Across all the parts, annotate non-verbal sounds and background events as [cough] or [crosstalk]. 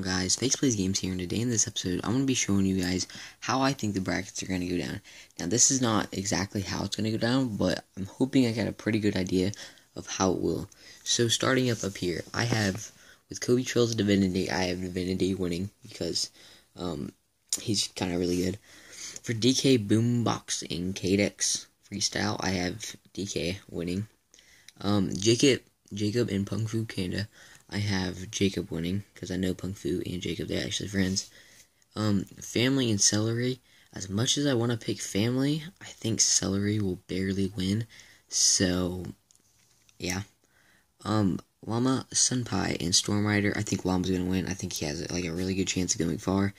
guys, Fakez Plays Games here, and today in this episode, I'm going to be showing you guys how I think the brackets are going to go down. Now, this is not exactly how it's going to go down, but I'm hoping I got a pretty good idea of how it will. So, starting up up here, I have, with Kobe Trill's Divinity, I have Divinity winning, because um, he's kind of really good. For DK Boomboxing Cadex Freestyle, I have DK winning. Um, Jacob, Jacob and Pung Fu Kanda, I have Jacob winning because I know Pung Fu and Jacob they're actually friends. Um, family and celery. As much as I want to pick family, I think celery will barely win. So, yeah. Um, Llama, Sunpai, and Stormrider. I think Llama's gonna win. I think he has like a really good chance of going far.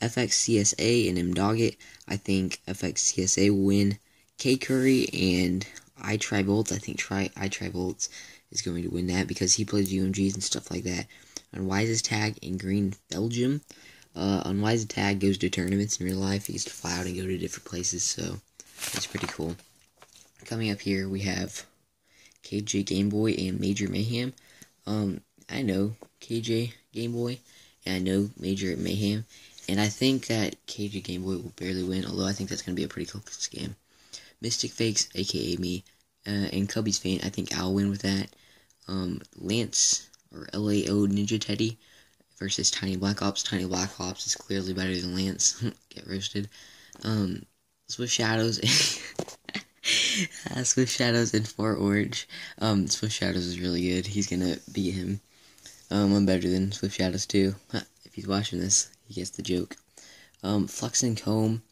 FXCSA and Mdoggit. I think FXCSA will win. K Curry and I Try Bolts. I think try I Try Bolts is going to win that because he plays UMGs and stuff like that. Unwise's tag in Green Belgium. Uh, Unwise's tag goes to tournaments in real life. He gets to fly out and go to different places, so that's pretty cool. Coming up here, we have KJ Game Boy and Major Mayhem. Um, I know KJ Game Boy, and I know Major Mayhem, and I think that KJ Game Boy will barely win, although I think that's going to be a pretty close game. Mystic Fakez, aka me, uh, and Cubby's Faint, I think I'll win with that um, Lance or LAO Ninja Teddy versus Tiny Black Ops. Tiny Black Ops is clearly better than Lance. [laughs] Get roasted. Um, Swift Shadows. [laughs] uh, Swift Shadows and Fort Orange. Um, Swift Shadows is really good. He's gonna beat him. Um, I'm better than Swift Shadows too. [laughs] If he's watching this, he gets the joke. Um, Flux and Comb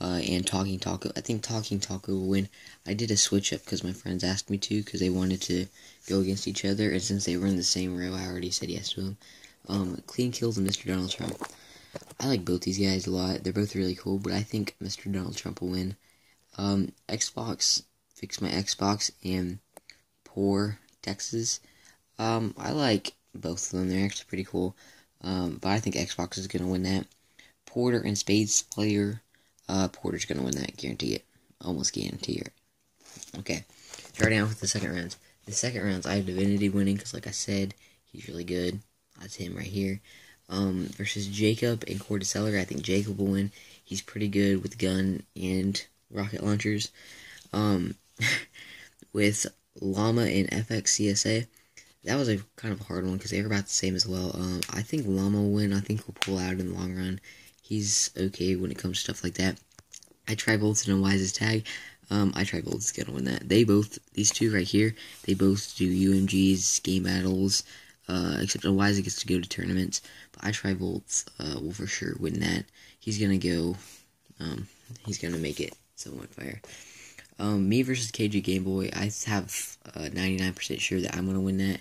uh, and Talking Taco. I think Talking Taco will win. I did a switch up because my friends asked me to because they wanted to go against each other, and since they were in the same row, I already said yes to them. Um, Clean Kills and Mr. Donald Trump. I like both these guys a lot. They're both really cool, but I think Mr. Donald Trump will win. Um, Xbox, Fix My Xbox, and Poor Texas. Um, I like both of them. They're actually pretty cool. Um, but I think Xbox is going to win that. Porter and Spades Player uh, Porter's going to win that, guarantee it. Almost guarantee it. Okay, starting out with the second rounds. The second rounds, I have Divinity winning, because like I said, he's really good. That's him right here. Um, versus Jacob and Cordyceller, I think Jacob will win. He's pretty good with gun and rocket launchers. Um, [laughs] with Llama and FXCSA, that was a kind of a hard one because they were about the same as well. Um, I think Llama will win. I think he'll pull out in the long run he's okay when it comes to stuff like that. I try Bolton and Wise's tag. Um, I try Bolton's gonna win that. They both, these two right here, they both do UMGs, game battles, uh, except Wise gets to go to tournaments. But I try Bolts, uh, will for sure win that. He's gonna go, um, he's gonna make it somewhat fire. Um, me versus KJ Game Boy, I have uh, 99% sure that I'm gonna win that.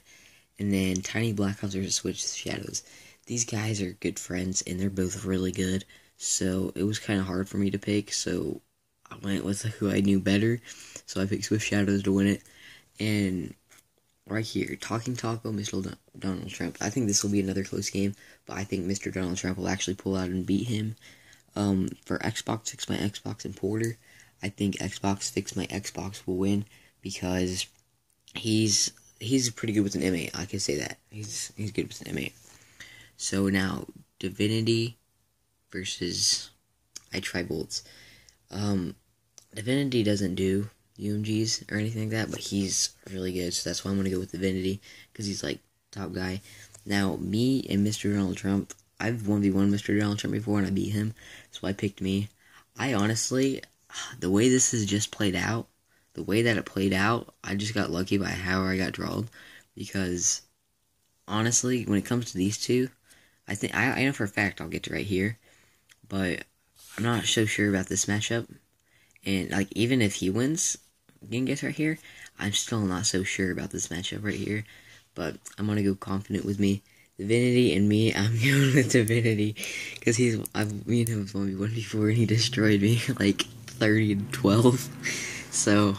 And then Tiny Black Ops versus Switch Shadows these guys are good friends and they're both really good. So it was kind of hard for me to pick. So I went with who I knew better. So I picked Swift Shadows to win it. And right here, Talking Taco, Mr. Donald Trump. I think this will be another close game, but I think Mr. Donald Trump will actually pull out and beat him. Um, for Xbox, Fix My Xbox and Porter, I think Xbox Fix My Xbox will win because he's he's pretty good with an M8. I can say that he's he's good with an M8. So now, Divinity versus I try bolts. Um, Divinity doesn't do UMGs or anything like that, but he's really good, so that's why I'm gonna go with Divinity because he's like top guy. Now, me and Mr. Donald Trump, I've 1v1 Mr. Donald Trump before and I beat him, so I picked me. I honestly, the way this has just played out, the way that it played out, I just got lucky by how I got drawn because honestly, when it comes to these two, I think I, I know for a fact I'll get to right here, but I'm not so sure about this matchup. And like even if he wins, Genghis right here, I'm still not so sure about this matchup right here. But I'm gonna go confident with me. Divinity and me, [laughs] I'm going with Divinity because he's I've me and him was one one before and he destroyed me [laughs] like 30 to 12. [laughs] So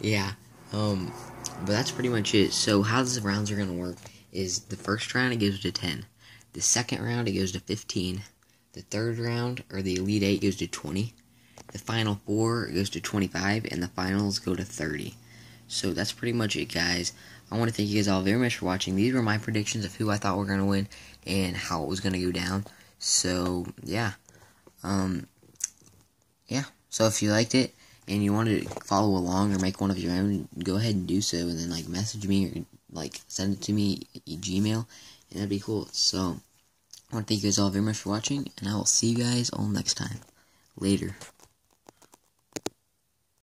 yeah, um, but that's pretty much it. So how the rounds are gonna work is the first round it goes to 10. The second round, it goes to 15. The third round, or the Elite 8, goes to 20. The final four goes to 25, and the finals go to 30. So that's pretty much it, guys. I want to thank you guys all very much for watching. These were my predictions of who I thought were going to win and how it was going to go down. So, yeah. Um, yeah. So if you liked it and you wanted to follow along or make one of your own, go ahead and do so. And then, like, message me or, like, send it to me, Gmail. That'd be cool. So, I want to thank you guys all very much for watching. And I will see you guys all next time. Later.